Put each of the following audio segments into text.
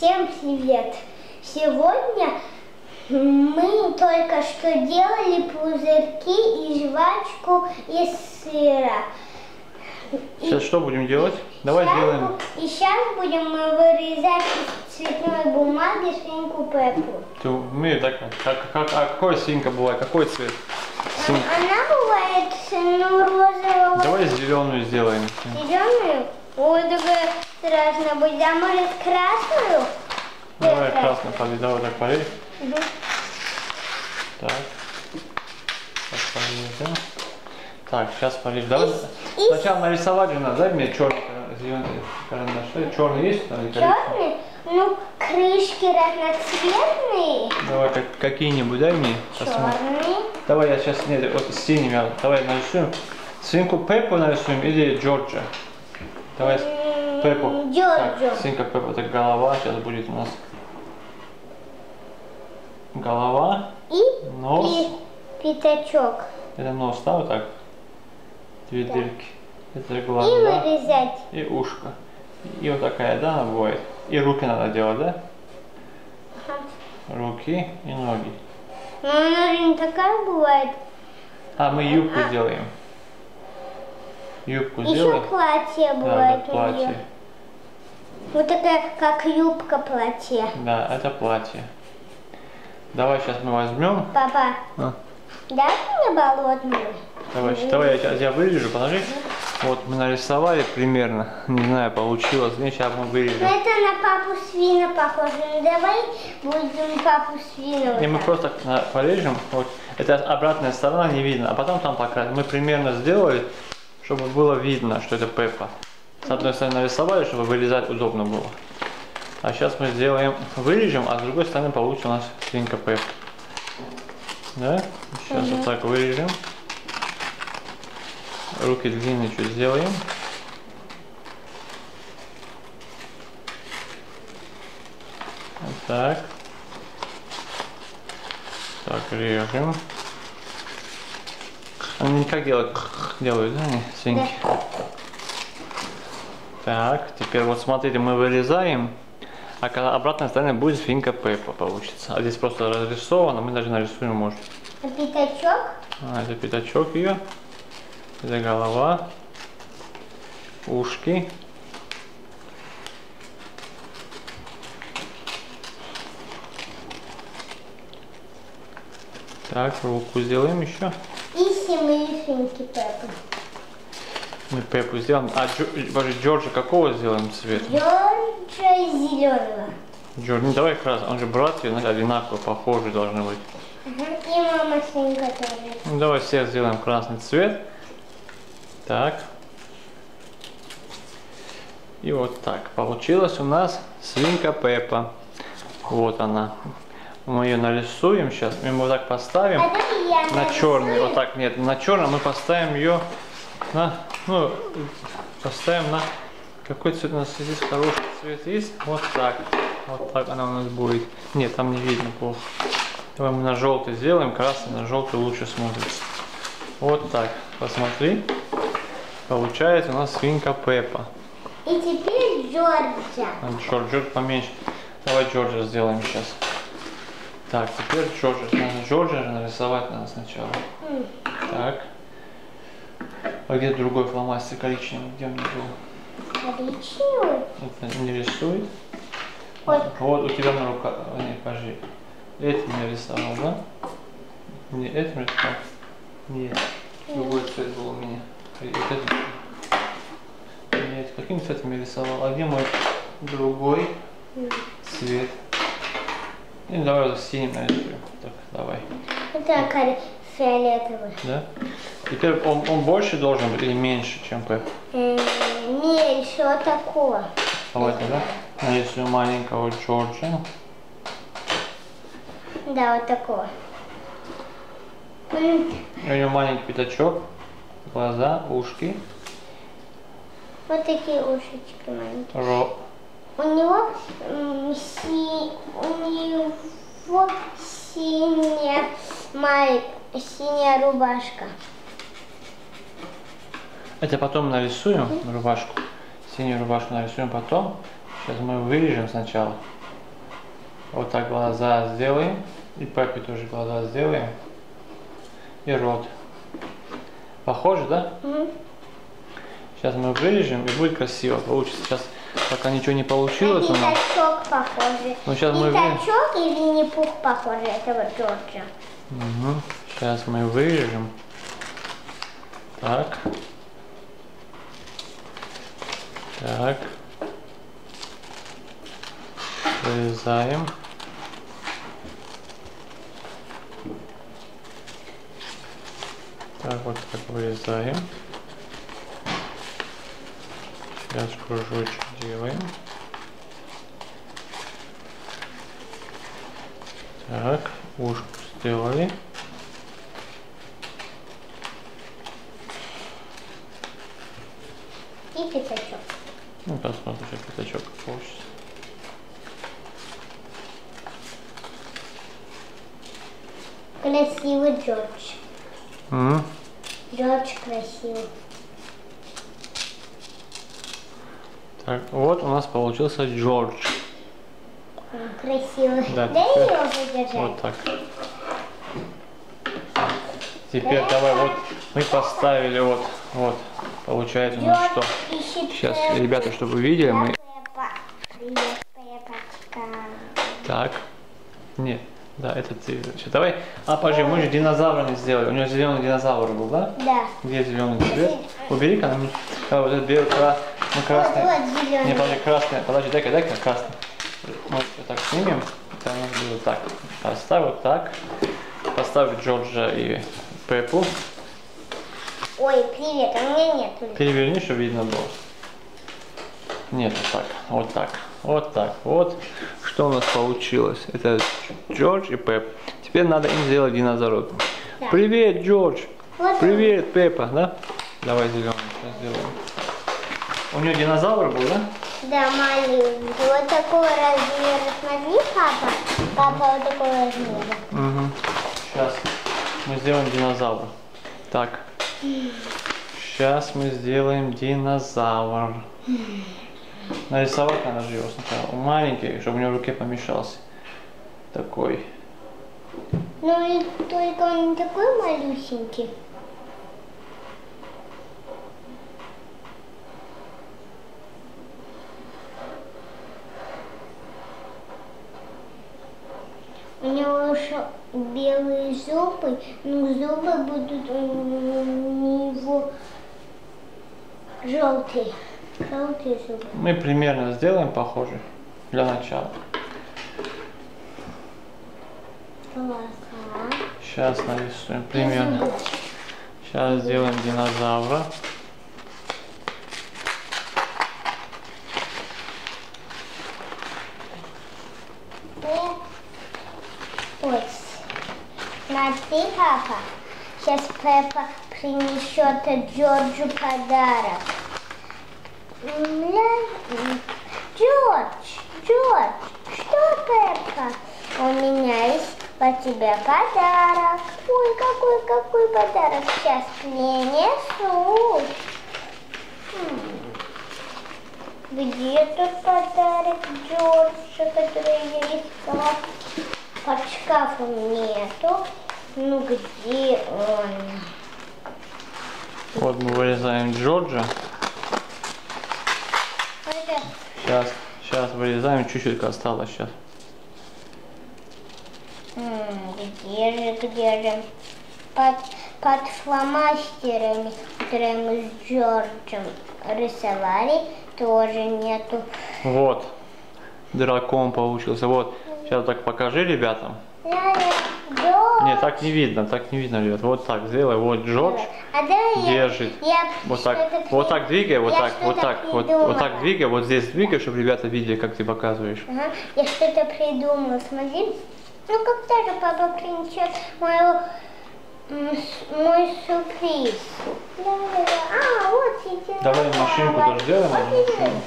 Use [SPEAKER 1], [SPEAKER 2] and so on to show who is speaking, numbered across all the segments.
[SPEAKER 1] Всем привет! Сегодня мы только что делали пузырьки и жвачку из сыра.
[SPEAKER 2] Сейчас что будем делать? Давай
[SPEAKER 1] Щас
[SPEAKER 2] сделаем.
[SPEAKER 1] И сейчас будем мы вырезать из цветной бумаги свинку Пеппу.
[SPEAKER 2] Ты умеешь, так? Как, как, а какой свинка бывает? Какой цвет? Свин-
[SPEAKER 1] Она бывает ну, розового,
[SPEAKER 2] Давай зеленую сделаем.
[SPEAKER 1] зеленую. Ой, такая страшно будет. А может красную?
[SPEAKER 2] Давай
[SPEAKER 1] Красную.
[SPEAKER 2] полей. Давай так полей.
[SPEAKER 1] Мгм.
[SPEAKER 2] Так. Так, полей, да? Так, сейчас полей. Давай.
[SPEAKER 1] И-
[SPEAKER 2] Сначала нарисовать надо. Дай мне черный зеленый карандаш. Черный есть?
[SPEAKER 1] Черный? Ну, крышки разноцветные.
[SPEAKER 2] Давай как, какие-нибудь дай мне.
[SPEAKER 1] Черный.
[SPEAKER 2] Давай я сейчас нет, вот с синими. а, Давай нарисуем. Свинку Пеппу нарисуем или Джорджа? Давай Пеппу.
[SPEAKER 1] Джорджо.
[SPEAKER 2] Пеппа, это голова. Сейчас будет у нас голова,
[SPEAKER 1] И
[SPEAKER 2] нос.
[SPEAKER 1] пи- пятачок.
[SPEAKER 2] Это нос, да, вот так? Две
[SPEAKER 1] Да.
[SPEAKER 2] дырки. Это
[SPEAKER 1] И
[SPEAKER 2] глаза
[SPEAKER 1] вырезать.
[SPEAKER 2] и ушко. И вот такая, да, она бывает. И руки надо делать, да? Руки и ноги.
[SPEAKER 1] Но она же не такая бывает.
[SPEAKER 2] А, мы юбку
[SPEAKER 1] А.
[SPEAKER 2] сделаем. Юбку
[SPEAKER 1] Еще
[SPEAKER 2] сделаем.
[SPEAKER 1] платье
[SPEAKER 2] Да,
[SPEAKER 1] бывает
[SPEAKER 2] да, платье.
[SPEAKER 1] Вот такая, как юбка платье.
[SPEAKER 2] Да, это платье. Давай сейчас мы возьмем.
[SPEAKER 1] Папа,
[SPEAKER 2] А,
[SPEAKER 1] дай мне болотную.
[SPEAKER 2] давай, давай я сейчас я вырежу, подожди. Вот мы нарисовали примерно. Не знаю, получилось. Не, сейчас мы вырежем.
[SPEAKER 1] это на папу свина похоже. Ну, давай будем папу свина. вот
[SPEAKER 2] И мы просто на- порежем. Вот. Это обратная сторона не видно, а потом там покрасим. Мы примерно сделали, чтобы было видно, что это Пеппа. С одной стороны нарисовали, чтобы вырезать удобно было. А сейчас мы сделаем, вырежем, а с другой стороны получится у нас свинка Пеппа. Да? Сейчас вот так вырежем. Руки длинные чуть сделаем. Вот так. Так, режем. Они как делают? Делают, да, они, свинки? Так, теперь вот смотрите, мы вырезаем, а когда обратная сторона будет свинка Пеппа получится. А здесь просто разрисовано, мы даже нарисуем, может.
[SPEAKER 1] А пятачок?
[SPEAKER 2] А, это пятачок ее. Это голова. Ушки. Так, руку сделаем еще.
[SPEAKER 1] И семьи свинки Пеппы.
[SPEAKER 2] Мы Пеппу сделаем. А Джо- подожди, Джорджа какого сделаем цвета?
[SPEAKER 1] Джорджа зеленого.
[SPEAKER 2] Джордж, ну давай красный. Он же братья, одинаково, похожи должны быть.
[SPEAKER 1] И мама свинка тоже.
[SPEAKER 2] Ну, давай всех сделаем красный цвет. Так. И вот так. Получилась у нас свинка Пеппа. Вот она. Мы ее нарисуем сейчас. Мы вот так поставим
[SPEAKER 1] А
[SPEAKER 2] на черный. Вот так нет. На черном мы поставим ее на. Ну, поставим на. Какой цвет у нас здесь хороший цвет есть? Вот так. Вот так она у нас будет. Нет, там не видно плохо. Давай мы на желтый сделаем, красный на желтый лучше смотрится. Вот так, посмотри. Получается у нас свинка Пеппа.
[SPEAKER 1] И теперь Джорджа.
[SPEAKER 2] А, Джордж, Джордж поменьше. Давай Джорджа сделаем сейчас. Так, теперь Джорджа. Надо Джорджа же нарисовать надо сначала.
[SPEAKER 1] М.
[SPEAKER 2] Так. А где другой фломастер коричневый? Где он не был?
[SPEAKER 1] Коричневый.
[SPEAKER 2] Это не рисует.
[SPEAKER 1] Ой.
[SPEAKER 2] Вот у тебя на руках. а, Нет, покажи. Этим нарисовал, да? Не этим рисовал? Нет. Другой цвет был у меня. Вот этот. Нет, каким цветом я рисовал? А где мой другой цвет? И давай вот синим нарисуем. Так, давай.
[SPEAKER 1] Это кори- фиолетовый.
[SPEAKER 2] Да? Теперь он, он больше должен быть или меньше, чем?
[SPEAKER 1] М, Меньше вот такого.
[SPEAKER 2] Давай тогда нарисуем маленького Джорджа.
[SPEAKER 1] Да, вот такого.
[SPEAKER 2] У него маленький пятачок, глаза, ушки,
[SPEAKER 1] Вот такие ушечки маленькие.
[SPEAKER 2] ро...
[SPEAKER 1] У него си- у него синяя май, синяя рубашка.
[SPEAKER 2] Это потом нарисуем рубашку. Синюю рубашку нарисуем потом. Сейчас мы вырежем сначала. Вот так глаза сделаем. И Пеппи тоже глаза сделаем. И рот. Похоже, да?
[SPEAKER 1] Мгм.
[SPEAKER 2] Сейчас мы вырежем и будет красиво. Получится. Сейчас пока ничего не
[SPEAKER 1] На
[SPEAKER 2] получилось у нас.
[SPEAKER 1] пятачок похоже.
[SPEAKER 2] Ну, щас мы вы-
[SPEAKER 1] Пятачок и Винни-Пух похоже этого Джорджа.
[SPEAKER 2] Сейчас мы вырежем. Так. Так. Вырезаем. Так, вот так вырезаем. Сейчас кружочек делаем. Так, ушко сделали.
[SPEAKER 1] И пятачок.
[SPEAKER 2] Ну, посмотрим, сейчас пятачок получится.
[SPEAKER 1] Красивый Джордж.
[SPEAKER 2] М,
[SPEAKER 1] Джордж красивый.
[SPEAKER 2] Так, вот у нас получился Джордж.
[SPEAKER 1] Он красивый.
[SPEAKER 2] Да,
[SPEAKER 1] Дай
[SPEAKER 2] теперь
[SPEAKER 1] его задержать.
[SPEAKER 2] Вот так. Теперь давай вот мы поставили вот, вот. Получается у нас что? Сейчас, ребята, чтобы вы видели, мы... Так. Нет, да, это ты. Сейчас, давай. А, подожди, мы же динозавра не сделали. У него зеленый динозавр был, да?
[SPEAKER 1] Да.
[SPEAKER 2] Где зеленый цвет? Убери-ка нам. А, вот этот белый. Ну, красный.
[SPEAKER 1] Вот, вот зеленый.
[SPEAKER 2] Не, подожди, красный. Подожди, дай-ка, дай-ка красный. Вот так снимем. Это у нас будет так. Поставь вот так. Поставь Джорджа и Пеппу.
[SPEAKER 1] Ой, привет, а у меня нет.
[SPEAKER 2] Переверни, чтобы видно было. Нет, вот так, вот так, вот так, вот. Что у нас получилось? Это Джордж и Пеп. Теперь надо им сделать динозавров.
[SPEAKER 1] Да.
[SPEAKER 2] Привет, Джордж.
[SPEAKER 1] Вот он.
[SPEAKER 2] Привет, Пеппа, да? Давай зеленый сейчас сделаем. У нее динозавр был, да?
[SPEAKER 1] Да, маленький. Вот такого размера. Смотри, папа. Папа вот такого размера.
[SPEAKER 2] Угу. Сейчас мы сделаем динозавра. Так. Сейчас мы сделаем динозавр. Нарисовать надо же его сначала. Маленький, чтобы у него в руке помещался. Такой.
[SPEAKER 1] Ну и только он не такой малюсенький. У него еще белые зубы, но зубы будут у него желтые. Желтые зубы.
[SPEAKER 2] Мы примерно сделаем похоже для начала. Сейчас нарисуем примерно. Сейчас сделаем динозавра.
[SPEAKER 1] Ой, смотри, папа, сейчас Пеппа принесет Джорджу подарок. Джордж, Джордж, что, Пеппа? У меня есть по тебе подарок. Ой, какой, какой подарок сейчас принесу. Где тот подарок Джорджа, который я искала? Под шкафом нету. Ну где он?
[SPEAKER 2] Вот мы вырезаем Джорджа.
[SPEAKER 1] Это.
[SPEAKER 2] Сейчас, сейчас вырезаем, чуть-чуть осталось сейчас.
[SPEAKER 1] Где же, где же? Под, под фломастерами, которые мы с Джорджем рисовали, тоже нету.
[SPEAKER 2] Вот. Дракон получился. Вот. Сейчас так покажи ребятам.
[SPEAKER 1] Ля-ля, Джордж.
[SPEAKER 2] Нет, так не видно, так не видно, ребят. Вот так сделай. Вот Джордж
[SPEAKER 1] А давай я-
[SPEAKER 2] держит.
[SPEAKER 1] я
[SPEAKER 2] Вот так, вот так двигай, вот
[SPEAKER 1] я
[SPEAKER 2] так, вот так, вот, вот так двигай, вот здесь двигай, чтобы ребята видели, как ты показываешь.
[SPEAKER 1] Ага, я что-то придумала, смотри. Ну когда же папа принесет мою, мой сюрприз? Да-да-да. А, вот сейчас.
[SPEAKER 2] Давай машинку тоже сделаем,
[SPEAKER 1] Вот
[SPEAKER 2] одну
[SPEAKER 1] это.
[SPEAKER 2] машину.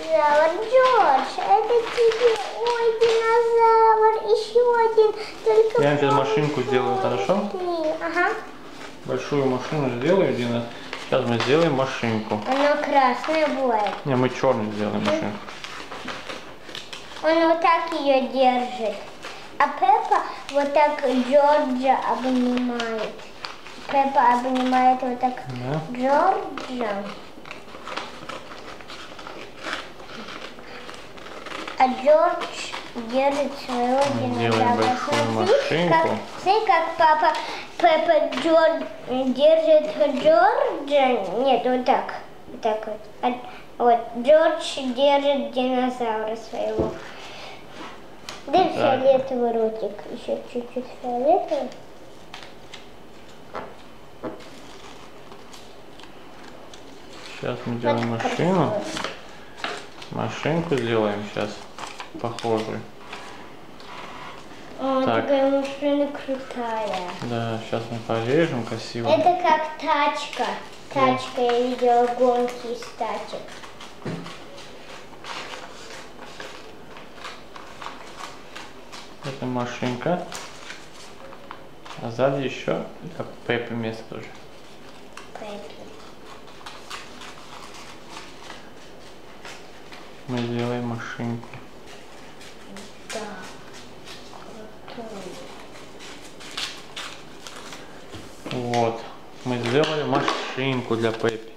[SPEAKER 1] Динозавр, Джордж, это тебе. Ой, динозавр, еще один. Только
[SPEAKER 2] Я сейчас машинку сделаю, хорошо?
[SPEAKER 1] Ага.
[SPEAKER 2] Большую машину сделаю, Дина. Сейчас мы сделаем машинку.
[SPEAKER 1] Оно красное бывает.
[SPEAKER 2] Не, мы черную сделаем машинку.
[SPEAKER 1] он вот так ее держит. А Пеппа вот так Джорджа обнимает. Пеппа обнимает вот так
[SPEAKER 2] Да.
[SPEAKER 1] Джорджа. А Джордж держит своего динозавра. Смотри, как,
[SPEAKER 2] машинку.
[SPEAKER 1] смотри, как папа Пеппа Джордж держит Джорджа. Нет, вот так. Вот так вот. А вот Джордж держит динозавра своего. Да фиолетовый ротик. Еще чуть-чуть фиолетовый.
[SPEAKER 2] Сейчас мы делаем
[SPEAKER 1] Вот
[SPEAKER 2] машину. Машинку сделаем сейчас похожую.
[SPEAKER 1] О,
[SPEAKER 2] Так.
[SPEAKER 1] такая машина крутая.
[SPEAKER 2] Да, сейчас мы порежем красиво.
[SPEAKER 1] Это как тачка. Тачка, я видела гонки из тачек.
[SPEAKER 2] Это машинка. А сзади еще для Пеппи место тоже.
[SPEAKER 1] Пеппи.
[SPEAKER 2] Мы сделаем машинку.
[SPEAKER 1] Да. Крутой.
[SPEAKER 2] Вот. Мы сделали машинку для Пеппи.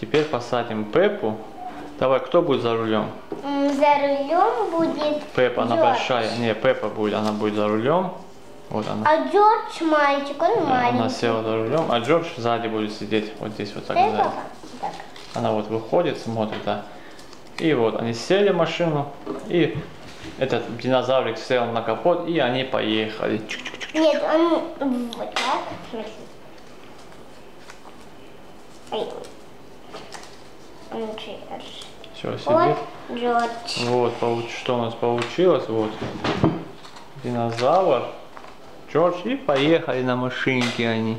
[SPEAKER 2] Теперь посадим Пеппу. Давай, кто будет за рулем?
[SPEAKER 1] За рулем будет
[SPEAKER 2] Пеппа, она
[SPEAKER 1] Джордж.
[SPEAKER 2] большая. Не, Пеппа будет, она будет за рулем. Вот она.
[SPEAKER 1] А Джордж мальчик, он
[SPEAKER 2] Да, она
[SPEAKER 1] маленький.
[SPEAKER 2] села за рулем, а Джордж сзади будет сидеть, вот здесь вот так
[SPEAKER 1] Да,
[SPEAKER 2] сзади.
[SPEAKER 1] Так.
[SPEAKER 2] Она вот выходит, смотрит, да. И вот они сели в машину, и этот динозаврик сел на капот, и они поехали. Чик-чик-чик.
[SPEAKER 1] Нет, он вот так. смотри. Ай. Он Джордж.
[SPEAKER 2] Все, сидит.
[SPEAKER 1] Вот Джордж.
[SPEAKER 2] Вот, получ- что у нас получилось, вот. Динозавр, Джордж, и поехали на машинке они.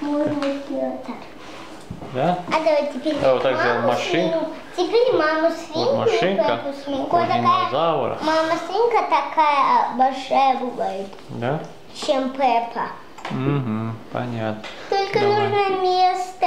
[SPEAKER 1] Можно сделать так.
[SPEAKER 2] Да?
[SPEAKER 1] А давай теперь
[SPEAKER 2] А вот так сделаем машинку.
[SPEAKER 1] Теперь маму свинку
[SPEAKER 2] Вот машинка
[SPEAKER 1] свинку. Вот такая
[SPEAKER 2] динозавра.
[SPEAKER 1] мама свинка такая большая бывает,
[SPEAKER 2] Да?
[SPEAKER 1] чем Пеппа.
[SPEAKER 2] Угу, понятно.
[SPEAKER 1] Только
[SPEAKER 2] Давай.
[SPEAKER 1] нужно место